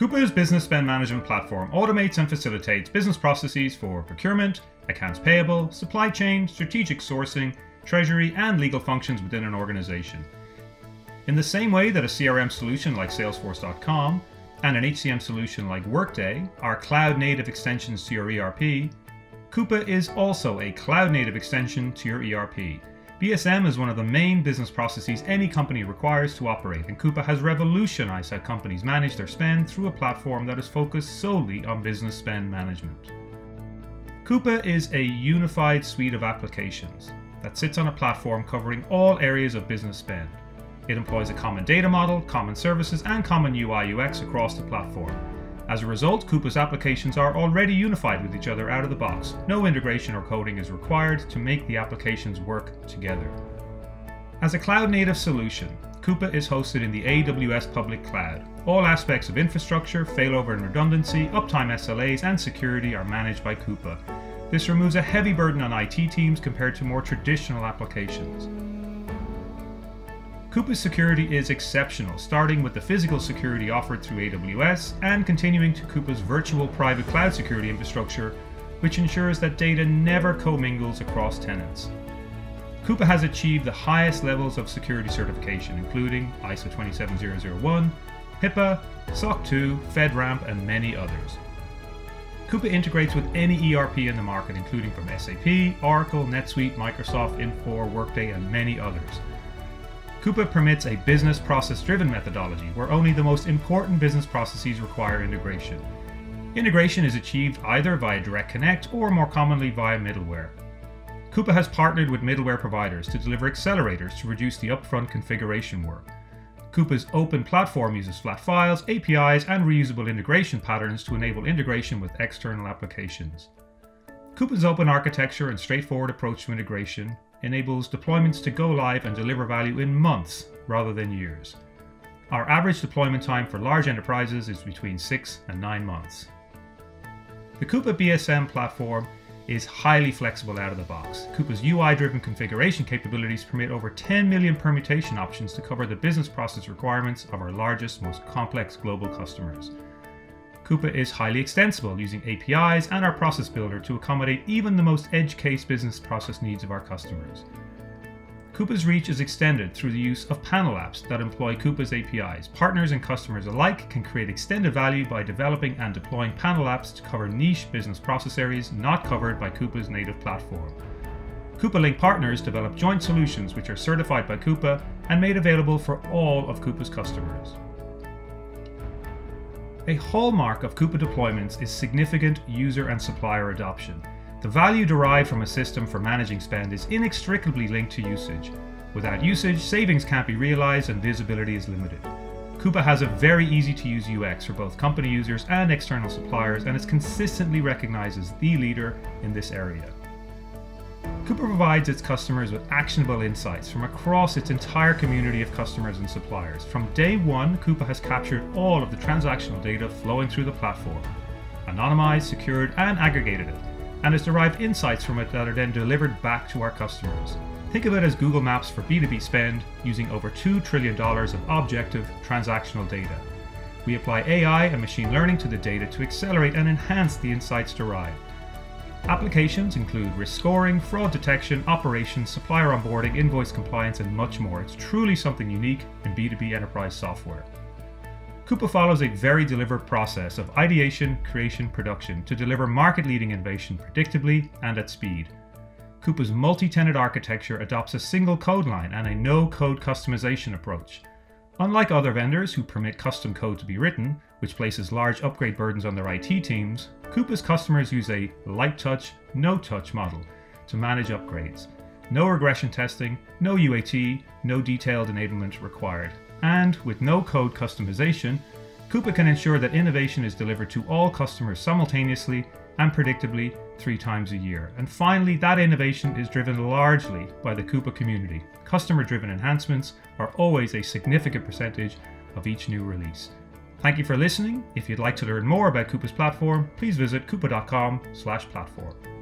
Coupa's business spend management platform automates and facilitates business processes for procurement, accounts payable, supply chain, strategic sourcing, treasury, and legal functions within an organization. In the same way that a CRM solution like Salesforce.com and an HCM solution like Workday are cloud native extensions to your ERP, Coupa is also a cloud native extension to your ERP. BSM is one of the main business processes any company requires to operate, and Coupa has revolutionized how companies manage their spend through a platform that is focused solely on business spend management. Coupa is a unified suite of applications that sits on a platform covering all areas of business spend. It employs a common data model, common services, and common UI UX across the platform. As a result, Coupa's applications are already unified with each other out of the box. No integration or coding is required to make the applications work together. As a cloud native solution, Coupa is hosted in the AWS public cloud. All aspects of infrastructure, failover and redundancy, uptime SLAs, and security are managed by Coupa. This removes a heavy burden on IT teams compared to more traditional applications. Coupa's security is exceptional, starting with the physical security offered through AWS and continuing to Coupa's virtual private cloud security infrastructure, which ensures that data never commingles across tenants. Coupa has achieved the highest levels of security certification, including ISO 27001, HIPAA, SOC 2, FedRAMP, and many others. Coupa integrates with any ERP in the market, including from SAP, Oracle, NetSuite, Microsoft, Infor, Workday, and many others. Coupa permits a business process driven methodology where only the most important business processes require integration. Integration is achieved either via Direct Connect or more commonly via middleware. Coupa has partnered with middleware providers to deliver accelerators to reduce the upfront configuration work. Coupa's open platform uses flat files, APIs, and reusable integration patterns to enable integration with external applications. Coupa's open architecture and straightforward approach to integration enables deployments to go live and deliver value in months rather than years. Our average deployment time for large enterprises is between 6 and 9 months. The Coupa BSM platform is highly flexible out of the box. Coupa's UI driven configuration capabilities permit over 10 million permutation options to cover the business process requirements of our largest, most complex global customers. Coupa is highly extensible using APIs and our process builder to accommodate even the most edge case business process needs of our customers. Coupa's reach is extended through the use of panel apps that employ Coupa's APIs. Partners and customers alike can create extended value by developing and deploying panel apps to cover niche business process areas not covered by Coupa's native platform. Coupa Link partners develop joint solutions which are certified by Coupa and made available for all of Coupa's customers. A hallmark of Coupa deployments is significant user and supplier adoption. The value derived from a system for managing spend is inextricably linked to usage. Without usage, savings can't be realized and visibility is limited. Coupa has a very easy to use UX for both company users and external suppliers and is consistently recognized as the leader in this area. Coupa provides its customers with actionable insights from across its entire community of customers and suppliers. From day one, Coupa has captured all of the transactional data flowing through the platform, anonymized, secured, and aggregated it, and has derived insights from it that are then delivered back to our customers. Think of it as Google Maps for B2B spend using over $2 trillion of objective transactional data. We apply AI and machine learning to the data to accelerate and enhance the insights derived. Applications include risk scoring, fraud detection, operations, supplier onboarding, invoice compliance, and much more. It's truly something unique in B2B enterprise software. Coupa follows a very deliberate process of ideation, creation, production to deliver market leading innovation predictably and at speed. Coupa's multi tenant architecture adopts a single code line and a no code customization approach. Unlike other vendors who permit custom code to be written, which places large upgrade burdens on their IT teams, Coupa's customers use a light touch, no touch model to manage upgrades. No regression testing, no UAT, no detailed enablement required. And with no code customization, Coupa can ensure that innovation is delivered to all customers simultaneously and predictably three times a year. And finally, that innovation is driven largely by the Coupa community. Customer driven enhancements are always a significant percentage of each new release. Thank you for listening. If you'd like to learn more about Coupa's platform, please visit coupa.com/platform.